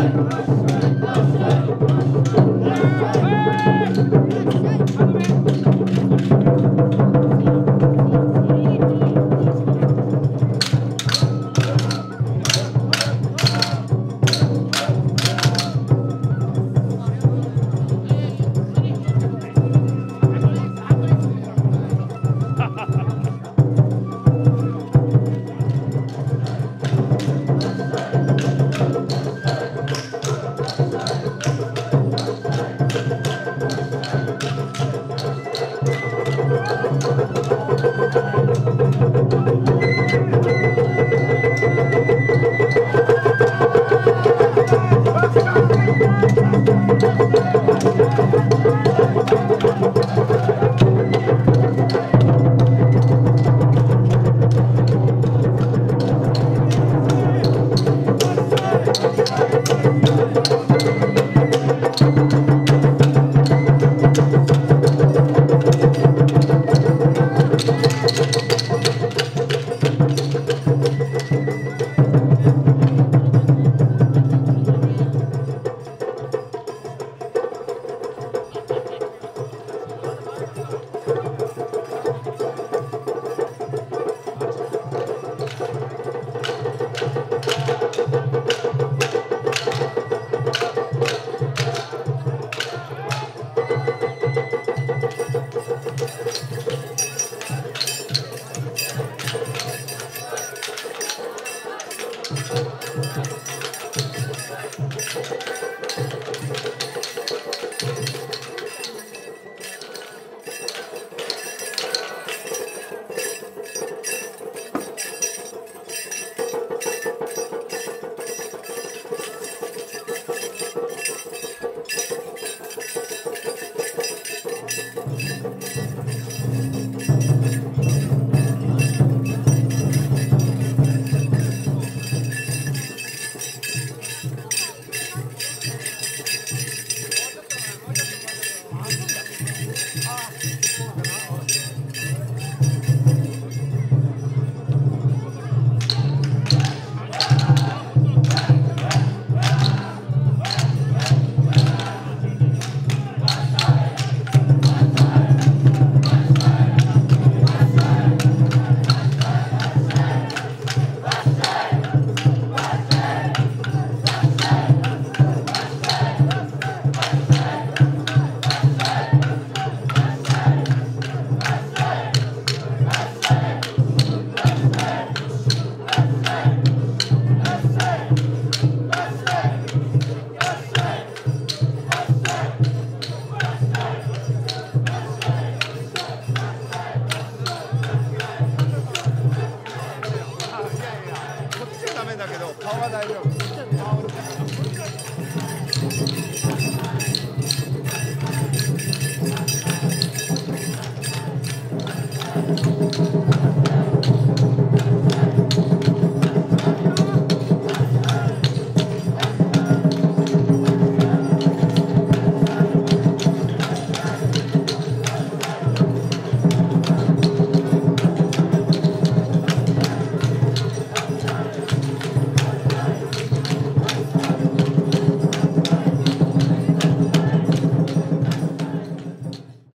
Let's go.